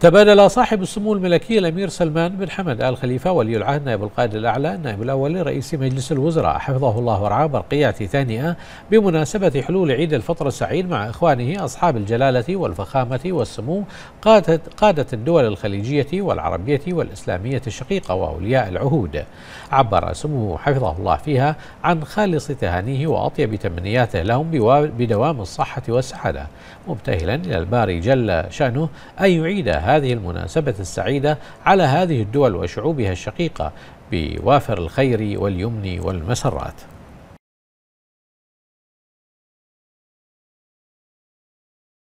تبادل صاحب السمو الملكي الأمير سلمان بن حمد آل خليفة ولي العهد نائب القائد الأعلى النائب الأول لرئيس مجلس الوزراء. حفظه الله ورعاه. برقيه ثانية بمناسبة حلول عيد الفطر السعيد مع إخوانه أصحاب الجلالة والفخامة والسمو قاده قاده الدول الخليجية والعربية والإسلامية الشقيقه وأولياء العهود. عبر سموه حفظه الله فيها عن خالص تهانيه وأطيب تمنياته لهم بدوام الصحة والسعادة. مبتهلا إلى الباري جل شأنه أن يعيد هذه المناسبة السعيدة على هذه الدول وشعوبها الشقيقة بوافر الخير واليمن والمسرات.